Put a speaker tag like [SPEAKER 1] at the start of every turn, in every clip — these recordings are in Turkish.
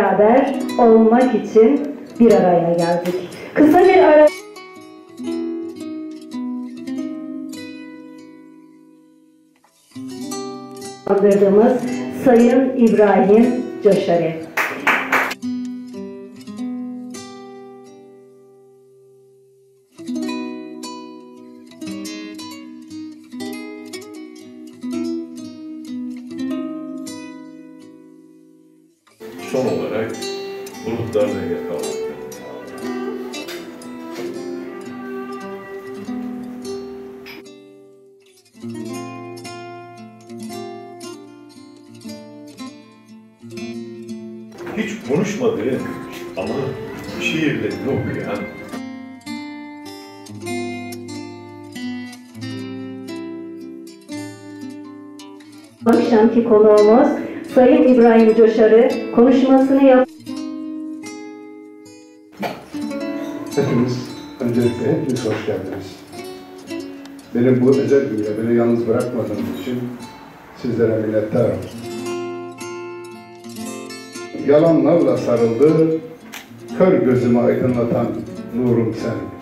[SPEAKER 1] beraber olmak için bir araya geldik. Kısa bir ara andırdığımız Sayın İbrahim Coşarı.
[SPEAKER 2] Son olarak bulutlarda yakaladık. Hiç konuşmadığı ama şiirlerini okuyan
[SPEAKER 1] Akşamki konuğumuz Sayın İbrahim Coşarı konuşmasını yap.
[SPEAKER 3] Hepiniz, öncelikle hepiniz hoş geldiniz. Benim bu özel günde beni yalnız bırakmadığınız için sizlere minnettarım. Yalanlarla sarıldı, kör gözümü aydınlatan nurum sen.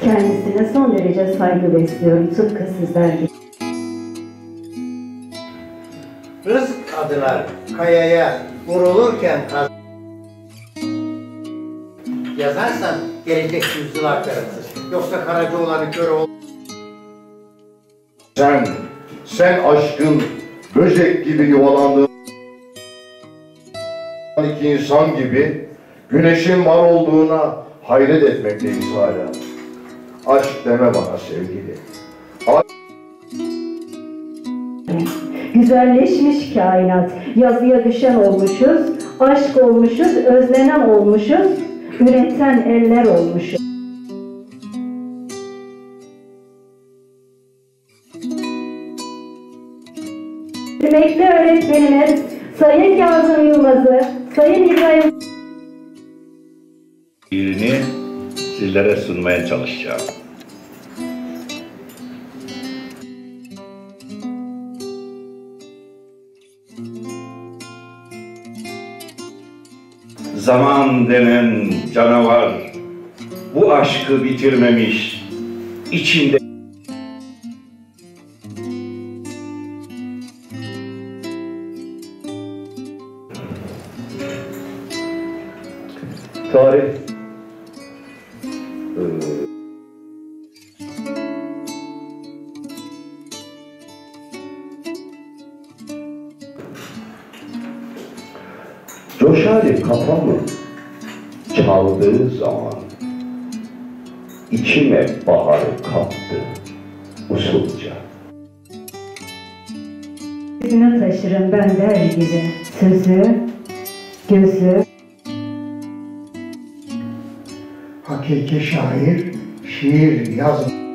[SPEAKER 1] Kendisine son derece saygı besliyorum tıpkı sizler gibi.
[SPEAKER 4] Rızk adına kayaya vurulurken az- yazarsan gelecek yüzyıl aktarırsın. Yoksa karaca olanı kör ol.
[SPEAKER 5] Sen, sen aşkın böcek gibi yuvalandığın iki insan gibi güneşin var olduğuna hayret etmekteyiz hala. Aşk deme bana sevgili.
[SPEAKER 1] Güzelleşmiş kainat, yazıya düşen olmuşuz, aşk olmuşuz, özlenen olmuşuz, üreten eller olmuşuz. Kıymetli öğretmenimiz Sayın Kazım Yılmaz'ı, Sayın İbrahim
[SPEAKER 6] şiirini sizlere sunmaya çalışacağım. Zaman denen canavar bu aşkı bitirmemiş, içinde
[SPEAKER 5] Coşari kafamı çaldığı zaman içime baharı kattı usulca.
[SPEAKER 1] yüzüne taşırım ben der gibi sözü, gözü,
[SPEAKER 7] Hakiki şair şiir yaz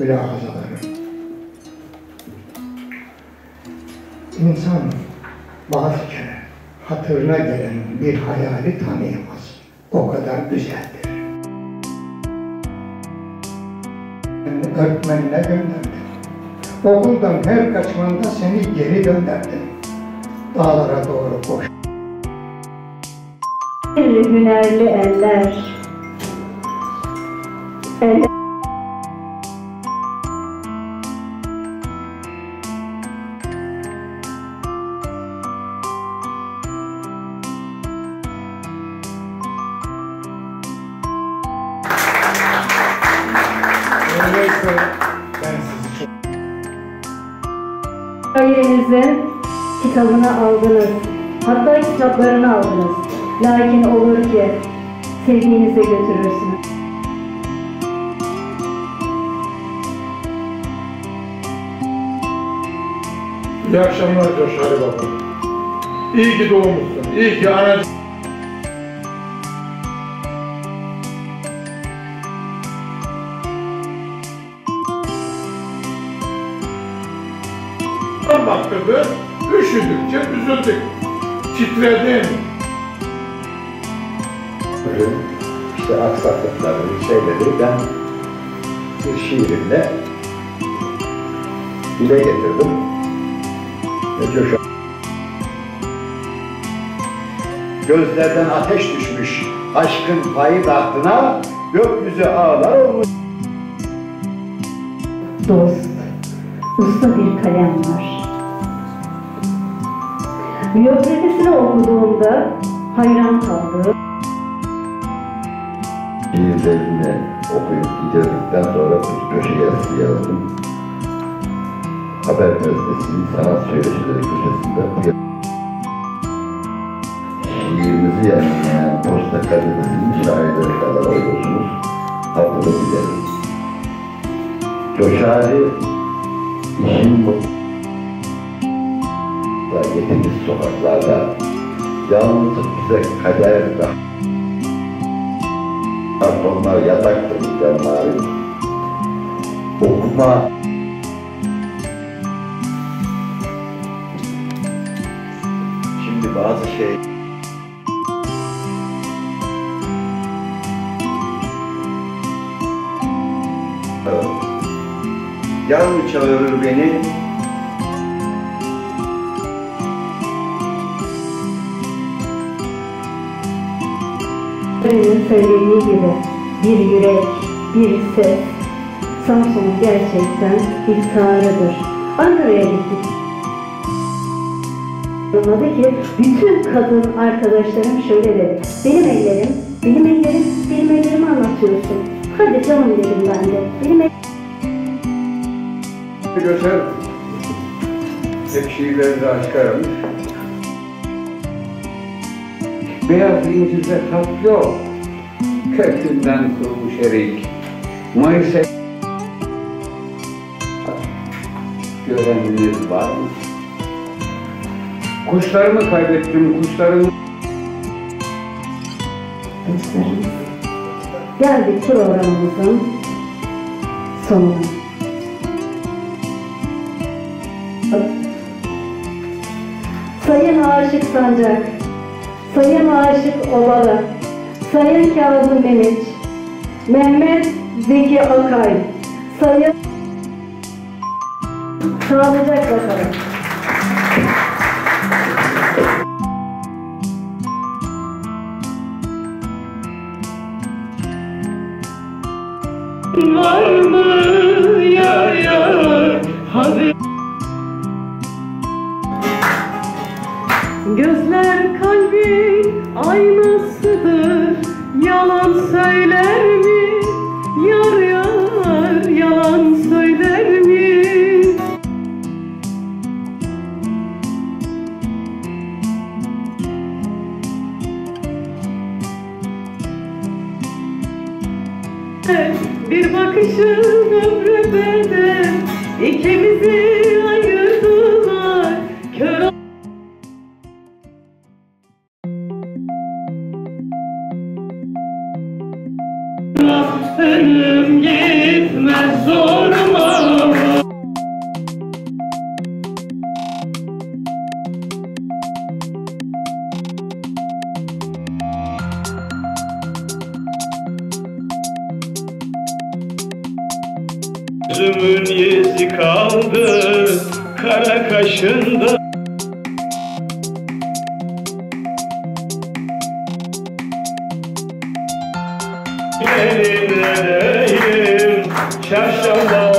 [SPEAKER 7] mülahazaları. İnsan bazı kere hatırına gelen bir hayali tanıyamaz. O kadar güzeldir. öğretmenine gönderdim. Okuldan her kaçmanda seni geri gönderdim. Dağlara doğru koş.
[SPEAKER 1] Hünerli eller. Eller.
[SPEAKER 7] Öyleyse ben sizi çok
[SPEAKER 1] Şairinizin kitabını aldınız. Hatta kitaplarını aldınız. Lakin olur ki sevdiğinize götürürsünüz.
[SPEAKER 8] İyi akşamlar Coşar Baba. İyi ki doğmuşsun. İyi ki ana... baktırdı. Üşüdükçe üzüldük. Titredin.
[SPEAKER 5] Bugün işte aksaklıkları, şeyleri ben bir şiirimle dile getirdim. Ve coşa- Gözlerden ateş düşmüş, aşkın payı tahtına, gökyüzü ağlar olmuş.
[SPEAKER 1] Dost, usta bir kalem var. Biyografisini okuduğumda hayran kaldım.
[SPEAKER 5] Şiirlerini okuyup bitirdikten sonra bir köşe yazısı yazdım. Haber gazetesinin sanat söyleşileri köşesinde bu şiirimizi yayınlayan Posta Gazetesi'nin şairleri kadar oluyorsunuz. Hakkını bilerim. Coşari da yetimiz sokaklarda yalnızlık bize kader ve Kartonlar yataktır canları. Okuma Şimdi bazı şey Yan çağırır beni
[SPEAKER 1] Öğrenin söylediği gibi bir yürek, bir ses Samsun'un gerçekten iftiharıdır. Ankara'ya gittik. Anladı ki bütün kadın arkadaşlarım şöyle dedi. Benim ellerim, benim ellerim, benim ellerimi anlatıyorsun. Hadi canım dedim ben de. Benim el-
[SPEAKER 3] Göçer hep şiirlerinde aşk aramış.
[SPEAKER 9] Beyaz incide tat yok. Kökünden kurumuş erik. Mayıs ayı- Göreniniz var mı? Kuşlarımı kaybettim, kuşlarımı
[SPEAKER 1] dostlarımız. Geldik programımızın sonuna. Sayın Aşık Sancak, Sayın Aşık Ovalı, Sayın Kazım Memiç, Mehmet Zeki Akay, Sayın Sağlıcakla kalın.
[SPEAKER 10] Var mı yar yar hadi aynasıdır Yalan söyler mi? Yar yar yalan söyler mi? Bir bakışın ömrü bedel İkimizi ayırdılar Ölüm gitmez zoruma. Gözümün izi kaldı kara kaşında
[SPEAKER 6] Shashamah.